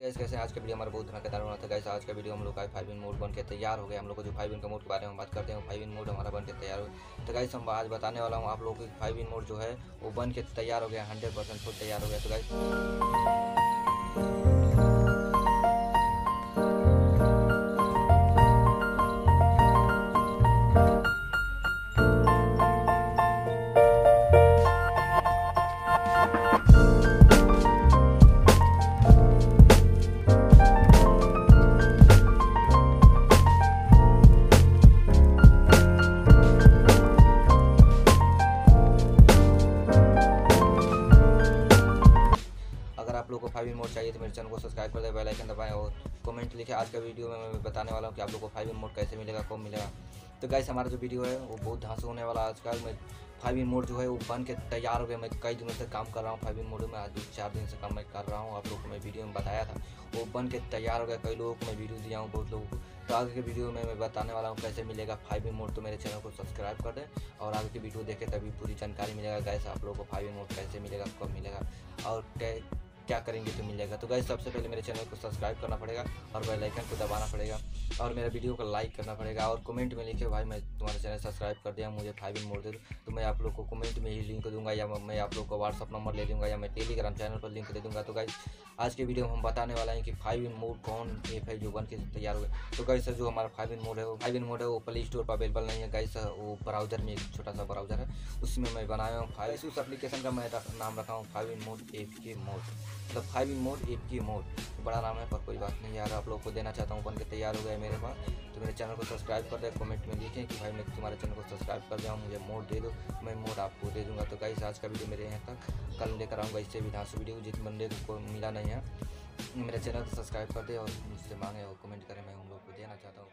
Gas कैसे आज का वीडियो हमारा बहुत धमाकेदार होना था गैस आज का वीडियो हम लोग का फाइव इन मोड बन के तैयार हो गए। हम लोग को जो फाइव इन का मोड के बारे में बात करते हैं फाइव इन मोड हमारा बन के तैयार हो तो गैस हम आज बताने वाला हूँ आप लोगों की फाइव इन मोड जो है, वो बन के तैयार हो गया हंड्रेड परसेंट फुल तैयार हो गया। तो गैस आप लोगों को फाइव मोड चाहिए तो मेरे चैनल को सब्सक्राइब कर दे बेल आइकन दबाएँ और कमेंट लिखे। आज का वीडियो में मैं बताने वाला हूँ कि आप लोगों को फाइव मोड कैसे मिलेगा, कब मिलेगा। तो गैस हमारा जो वीडियो है, वो बहुत धांसू होने वाला है। आजकल मैं फाइव इन मोड जो है, वो बन के तैयार हो गया। मैं कई दिनों से काम कर रहा हूँ फाइव इन मोड में आज दो चार दिन से काम मैं कर रहा हूँ। आप लोग को मैं वीडियो में बताया था, वो बन के तैयार हो गया। कई लोगों को मैं वीडियो दिया हूँ, बहुत लोगों को। तो आगे के वीडियो में मैं बताने वाला हूँ कैसे मिलेगा फाइव इन मोड तो मेरे चैनल को सब्सक्राइब कर दें और आगे की वीडियो देखें, तभी पूरी जानकारी मिलेगा। गैस आप लोगों को फाइव इन मोड कैसे मिलेगा, कब मिलेगा। और क्या करेंगे तो मिल जाएगा तो गाइस सबसे पहले मेरे चैनल को सब्सक्राइब करना पड़ेगा और बेल आइकन को दबाना पड़ेगा और मेरे वीडियो को लाइक करना पड़ेगा और कमेंट में लिखे, भाई, मैं तुम्हारा चैनल सब्सक्राइब कर दिया, मुझे फाइव इन मोड़ दे तो मैं आप लोग को कमेंट में ही लिंक दूँगा या मैं आप लोग को व्हाट्सअप नंबर ले लूँगा या मैं टेलीग्राम चैनल पर लिंक दे दूँगा। तो गाइस आज के वीडियो में हम बताने वाला है कि फाइव इन मोड कौन ऐप है जो बन के तैयार हुए। तो गाइस जो हमारा फाइव इन मोड है वो फाइव इन मोड है वो प्ले स्टोर पर अवेलेबल नहीं है। गाइस वो ब्राउज़र में एक छोटा सा ब्राउज़र है। उसमें मैं बनाया हूँ फाइव उस एप्लीकेशन का मैं नाम रखा हूँ फाइव इन मोड एप के मोड। मतलब फाइव इन मोड एप के मोड। बड़ा नाम है, पर कोई बात नहीं यार, आप लोग को देना चाहता हूँ, बन के तैयार हो गया मेरे पास। तो मेरे चैनल को सब्सक्राइब कर दे कमेंट में लिखें कि भाई मैं तुम्हारे चैनल को सब्सक्राइब कर दिया मुझे मोड दे दो, मैं मोड आपको दे दूँगा। तो गाइस आज का वीडियो मेरे यहाँ तक। कल लेकर आऊँगा इससे भी धांसू वीडियो जिस बंदे को मिला नहीं है, मेरे चैनल को सब्सक्राइब कर दे और मुझसे मांगे और कमेंट करें, मैं उन लोग को देना चाहता हूँ